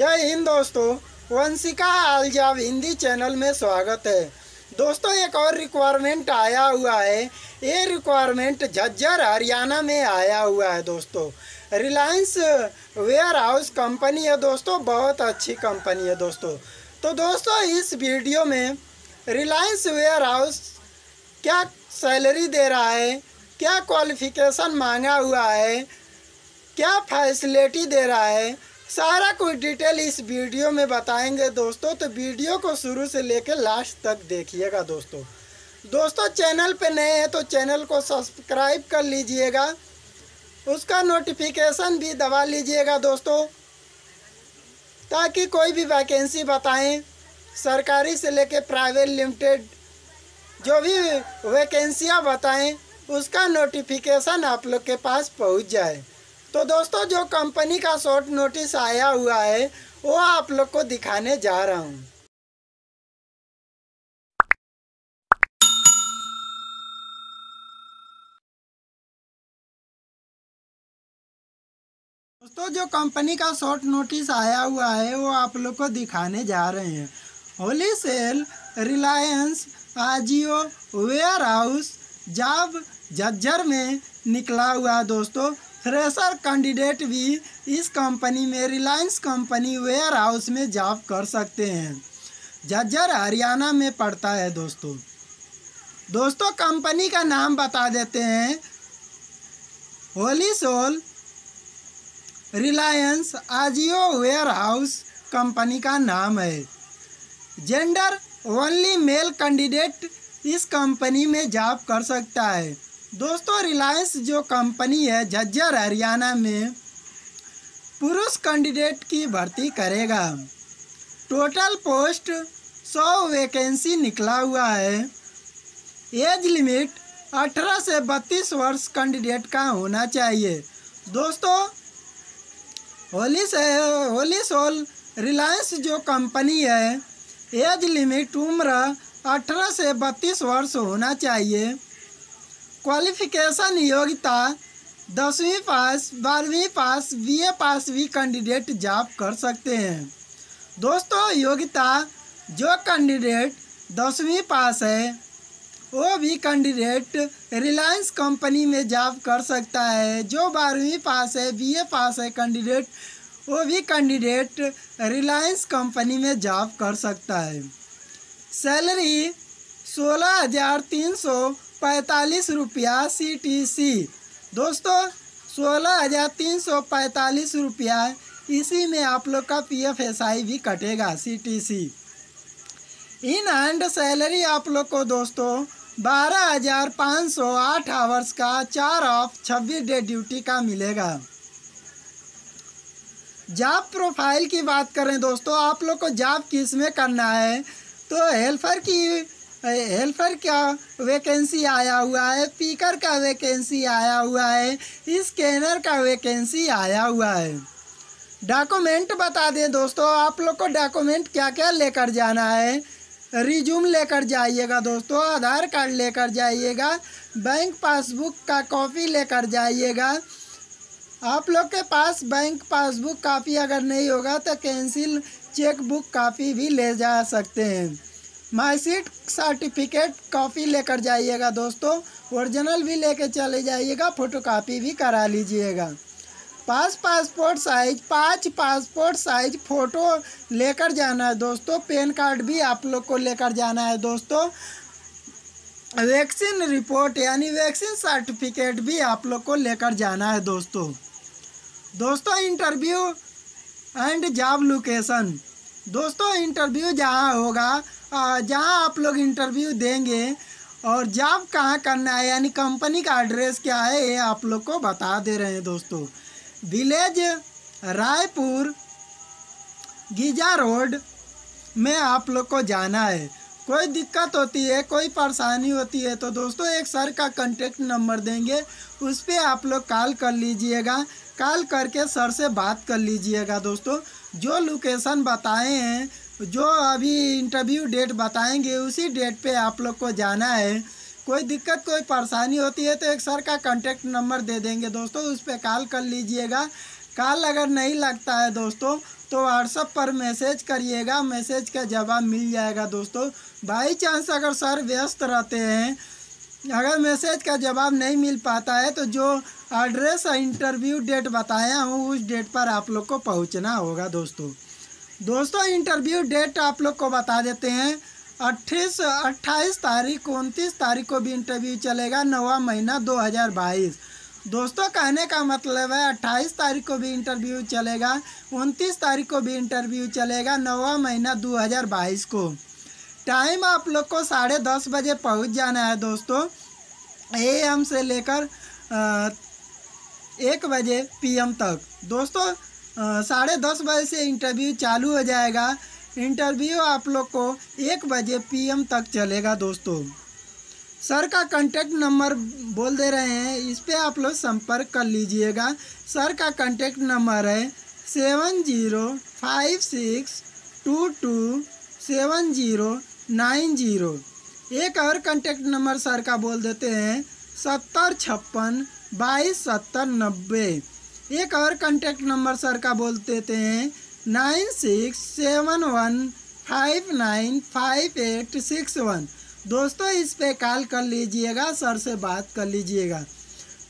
जय हिंद दोस्तों, वंशिका आलजाब हिंदी चैनल में स्वागत है। दोस्तों, एक और रिक्वायरमेंट आया हुआ है। ये रिक्वायरमेंट झज्जर, हरियाणा में आया हुआ है दोस्तों। रिलायंस वेयर हाउस कंपनी है दोस्तों, बहुत अच्छी कंपनी है दोस्तों। तो दोस्तों, इस वीडियो में रिलायंस वेयर हाउस क्या सैलरी दे रहा है, क्या क्वालिफिकेशन मांगा हुआ है, क्या फैसिलिटी दे रहा है सारा कुछ डिटेल इस वीडियो में बताएँगे दोस्तों। तो वीडियो को शुरू से लेकर लास्ट तक देखिएगा दोस्तों। दोस्तों, चैनल पे नए हैं तो चैनल को सब्सक्राइब कर लीजिएगा। उसका नोटिफिकेशन भी दबा लीजिएगा दोस्तों, ताकि कोई भी वैकेंसी बताएँ। सरकारी से लेकर प्राइवेट लिमिटेड जो भी वैकेंसियाँ बताएँ, उसका नोटिफिकेशन आप लोग के पास पहुँच जाए। तो दोस्तों, जो कंपनी का शॉर्ट नोटिस आया हुआ है, वो आप लोग को दिखाने जा रहा हूँ। दोस्तों, जो कंपनी का शॉर्ट नोटिस आया हुआ है, वो आप लोग को दिखाने जा रहे हैं। Holisol, Reliance, Ajio warehouse job, Jhajjar में निकला हुआ दोस्तों। फ्रेशर कैंडिडेट भी इस कंपनी में रिलायंस कंपनी वेयर हाउस में जॉब कर सकते हैं। झज्जर, हरियाणा में पड़ता है दोस्तों। दोस्तों, कंपनी का नाम बता देते हैं। Holisol, Reliance, Ajio warehouse company का नाम है। जेंडर, ओनली मेल कैंडिडेट इस कंपनी में जॉब कर सकता है। दोस्तों रिलायंस जो कंपनी है झज्जर हरियाणा में पुरुष कैंडिडेट की भर्ती करेगा। टोटल पोस्ट सौ वैकेंसी निकला हुआ है। एज लिमिट 18 से 32 वर्ष कैंडिडेट का होना चाहिए। दोस्तों, होली से, होली सोल रिलायंस जो कंपनी है एज लिमिट उम्र 18 से 32 वर्ष होना चाहिए। क्वालिफिकेशन योग्यता दसवीं पास, बारहवीं पास, बीए पास भी कैंडिडेट जॉब कर सकते हैं। दोस्तों, योग्यता जो कैंडिडेट दसवीं पास है, वो भी कैंडिडेट रिलायंस कंपनी में जॉब कर सकता है। जो बारहवीं पास है, बीए पास है कैंडिडेट वो भी कैंडिडेट रिलायंस कंपनी में जॉब कर सकता है। सैलरी सोलह हज़ार तीन सौ पैंतालीस रुपया सी टी सी दोस्तों, सोलह हज़ार तीन सौ पैंतालीस रुपया। इसी में आप लोग का पी एफ़ एस आई भी कटेगा C T C in hand salary आप लोग को दोस्तों, बारह हज़ार पाँच सौ आठ आवर्स का चार ऑफ़ छब्बीस डे ड्यूटी का मिलेगा। जॉब प्रोफ़ाइल की बात करें दोस्तों, आप लोग को जॉब किसमें करना है? तो हेल्पर की हेल्पर का वैकेंसी आया हुआ है। पीकर का वैकेंसी आया हुआ है। स्कैनर का वैकेंसी आया हुआ है। डॉक्यूमेंट बता दें दोस्तों, आप लोग को डॉक्यूमेंट क्या क्या लेकर जाना है? रिज्यूम लेकर जाइएगा दोस्तों, आधार कार्ड लेकर जाइएगा बैंक पासबुक का कॉपी लेकर जाइएगा। आप लोग के पास बैंक पासबुक काफ़ी अगर नहीं होगा तो कैंसिल चेक बुक काफ़ी भी ले जा सकते हैं। मार्कशीट सर्टिफिकेट कॉपी लेकर जाइएगा दोस्तों। ओरिजिनल भी लेकर चले जाइएगा फ़ोटो कापी भी करा लीजिएगा। पास पासपोर्ट साइज़ पाँच पासपोर्ट साइज़ फ़ोटो लेकर जाना है दोस्तों। पेन कार्ड भी आप लोग को लेकर जाना है दोस्तों। वैक्सीन रिपोर्ट यानी वैक्सीन सर्टिफिकेट भी आप लोग को लेकर जाना है दोस्तों। दोस्तों इंटरव्यू एंड जॉब लोकेशन दोस्तों इंटरव्यू जहाँ होगा जहाँ आप लोग इंटरव्यू देंगे और जॉब कहाँ करना है, यानी कंपनी का एड्रेस क्या है, ये आप लोग को बता दे रहे हैं दोस्तों। विलेज रायपुर, गीजा रोड में आप लोग को जाना है। कोई दिक्कत होती है, कोई परेशानी होती है तो दोस्तों एक सर का कांटेक्ट नंबर देंगे, उस पर आप लोग कॉल कर लीजिएगा। कॉल करके सर से बात कर लीजिएगा दोस्तों। जो लोकेशन बताए हैं जो अभी इंटरव्यू डेट बताएँगे, उसी डेट पे आप लोग को जाना है। कोई दिक्कत, कोई परेशानी होती है तो एक सर का कांटेक्ट नंबर दे देंगे। दोस्तों, उस पर कॉल कर लीजिएगा। कॉल अगर नहीं लगता है दोस्तों तो व्हाट्सअप पर मैसेज करिएगा। मैसेज का जवाब मिल जाएगा दोस्तों। बाई चांस अगर सर व्यस्त रहते हैं, अगर मैसेज का जवाब नहीं मिल पाता है तो जो एड्रेस इंटरव्यू डेट बताया हूँ, उस डेट पर आप लोग को पहुँचना होगा दोस्तों। दोस्तों इंटरव्यू डेट आप लोग को बता देते हैं। अट्ठीस अट्ठाईस तारीख, उनतीस तारीख को भी इंटरव्यू चलेगा, नवा महीना दो हज़ार बाईस। दोस्तों, कहने का मतलब है, अट्ठाईस तारीख को भी इंटरव्यू चलेगा, उनतीस तारीख को भी इंटरव्यू चलेगा, नवा महीना दो हज़ार बाईस को। टाइम आप लोग को साढ़े दस बजे पहुँच जाना है, दोस्तों। ए एम से लेकर एक बजे पीएम तक। दोस्तों साढ़े दस बजे से इंटरव्यू चालू हो जाएगा। इंटरव्यू आप लोग को एक बजे पीएम तक चलेगा दोस्तों। सर का कांटेक्ट नंबर बोल दे रहे हैं, इस पर आप लोग संपर्क कर लीजिएगा। सर का कांटेक्ट नंबर है seven zero five six two two seven zero nine zero. एक और कांटेक्ट नंबर सर का बोल देते हैं, सत्तर छप्पन बाईस सत्तर नब्बे। एक और कांटेक्ट नंबर सर का बोल देते हैं। Nine six seven one five nine five eight six one दोस्तों, इस पे कॉल कर लीजिएगा सर से बात कर लीजिएगा।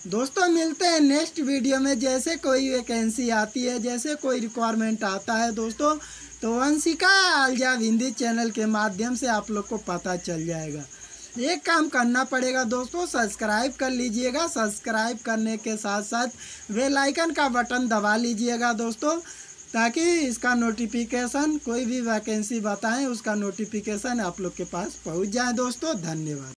दोस्तों, मिलते हैं नेक्स्ट वीडियो में। जैसे कोई वैकेंसी आती है, जैसे कोई रिक्वायरमेंट आता है, दोस्तों तो वंशिका आलजा हिंदी चैनल के माध्यम से आप लोग को पता चल जाएगा। एक काम करना पड़ेगा दोस्तों सब्सक्राइब कर लीजिएगा। सब्सक्राइब करने के साथ साथ बेल आइकन का बटन दबा लीजिएगा दोस्तों, ताकि इसका नोटिफिकेशन कोई भी वैकेंसी बताएँ, उसका नोटिफिकेशन आप लोग के पास पहुँच जाए दोस्तों। धन्यवाद।